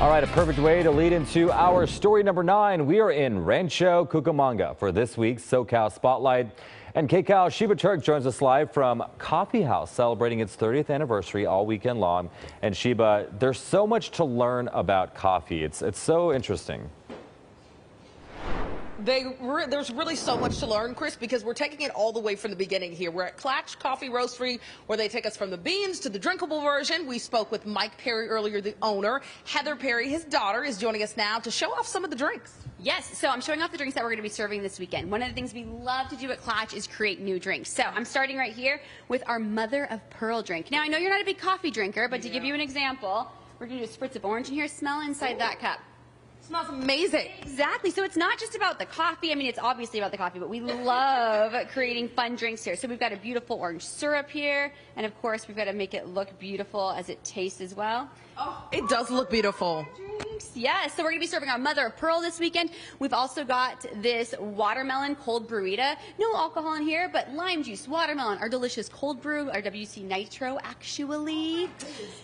All right, a perfect way to lead into our story number nine. We are in Rancho Cucamonga for this week's SoCal Spotlight. And KCAL Sheba Turk joins us live from Coffee House, celebrating its 30th anniversary all weekend long. And Sheba, there's so much to learn about coffee. It's, it's so interesting. They re there's really so much to learn, Chris, because we're taking it all the way from the beginning here. We're at Klatch Coffee Roastery, where they take us from the beans to the drinkable version. We spoke with Mike Perry earlier, the owner. Heather Perry, his daughter, is joining us now to show off some of the drinks. Yes, so I'm showing off the drinks that we're going to be serving this weekend. One of the things we love to do at Klatch is create new drinks. So I'm starting right here with our mother of pearl drink. Now, I know you're not a big coffee drinker, but yeah. to give you an example, we're going to do a spritz of orange in here. Smell inside Ooh. that cup. Smells amazing. Exactly. So it's not just about the coffee. I mean, it's obviously about the coffee, but we love creating fun drinks here. So we've got a beautiful orange syrup here. And of course, we've got to make it look beautiful as it tastes as well. Oh, it does look beautiful. Yes, so we're going to be serving our mother of pearl this weekend. We've also got this watermelon cold brewita. No alcohol in here, but lime juice, watermelon, our delicious cold brew, our WBC Nitro, actually.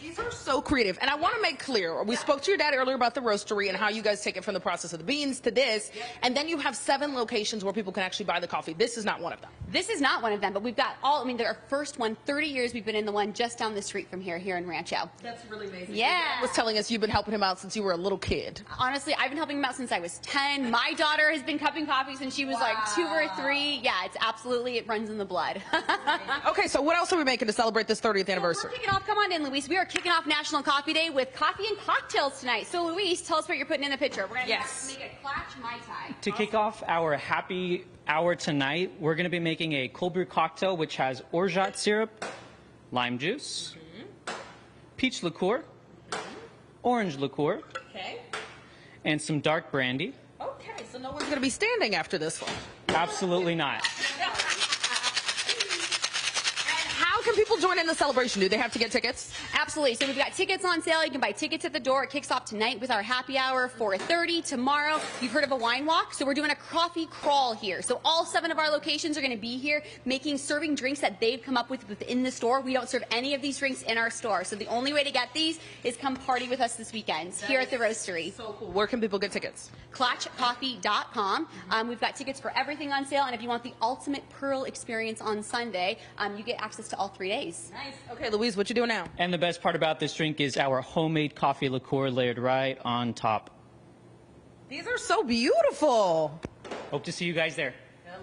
These are so creative. And I want to make clear, we spoke to your dad earlier about the roastery and how you guys take it from the process of the beans to this. And then you have seven locations where people can actually buy the coffee. This is not one of them. This is not one of them, but we've got all, I mean, our first one, 30 years we've been in the one just down the street from here, here in Rancho. That's really amazing. Yeah. was telling us you've been helping him out since you were a little kid. Honestly, I've been helping him out since I was 10. My daughter has been cupping coffee since she was wow. like two or three. Yeah, it's absolutely, it runs in the blood. okay, so what else are we making to celebrate this 30th anniversary? we're kicking off, come on in, Luis. We are kicking off National Coffee Day with coffee and cocktails tonight. So, Luis, tell us what you're putting in the picture. We're going to yes. make a Klatch Mai Tai. To awesome. kick off our happy hour tonight, we're going to be making a cold brew cocktail which has orgeat syrup, lime juice, mm -hmm. peach liqueur, orange liqueur, okay. And some dark brandy. Okay, so no one's going to be standing after this one. Absolutely not. Can people join in the celebration? Do they have to get tickets? Absolutely. So we've got tickets on sale. You can buy tickets at the door. It kicks off tonight with our happy hour, 4.30. Tomorrow, you've heard of a wine walk. So we're doing a coffee crawl here. So all seven of our locations are going to be here making, serving drinks that they've come up with within the store. We don't serve any of these drinks in our store. So the only way to get these is come party with us this weekend that here at the Roastery. So cool. Where can people get tickets? KlatchCoffee.com. Um, we've got tickets for everything on sale. And if you want the ultimate Pearl experience on Sunday, um, you get access to all three days. Nice. Okay, Louise, what you doing now? And the best part about this drink is our homemade coffee liqueur layered right on top. These are so beautiful. Hope to see you guys there.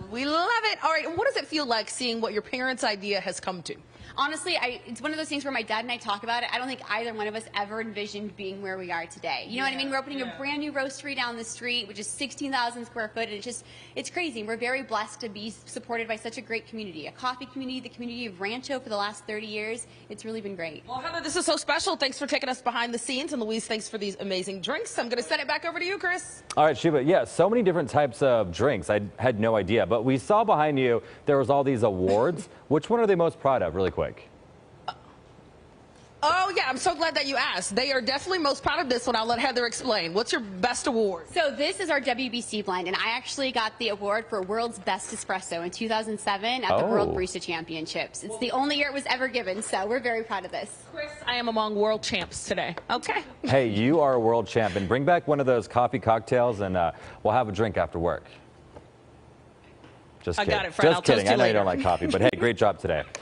We love it. All right, what does it feel like seeing what your parents' idea has come to? honestly, I, it's one of those things where my dad and I talk about it. I don't think either one of us ever envisioned being where we are today. You know yeah, what I mean? We're opening yeah. a brand new roastery down the street, which is 16,000 square foot, and it's just, it's crazy. We're very blessed to be supported by such a great community, a coffee community, the community of Rancho for the last 30 years. It's really been great. Well, Heather, this is so special. Thanks for taking us behind the scenes, and Louise, thanks for these amazing drinks. I'm going to send it back over to you, Chris. All right, Sheba. Yeah, so many different types of drinks. I had no idea, but we saw behind you there was all these awards. Which one are they most proud of, really quick? Oh, yeah, I'm so glad that you asked. They are definitely most proud of this one. I'll let Heather explain. What's your best award? So this is our WBC blend, and I actually got the award for World's Best Espresso in 2007 at oh. the World oh. Barista Championships. It's the only year it was ever given, so we're very proud of this. Chris, I am among world champs today. Okay. Hey, you are a world champ, and bring back one of those coffee cocktails, and uh, we'll have a drink after work. Just I kidding. got it, Fred. Just I'll kidding. I know you don't like coffee, but hey, great job today.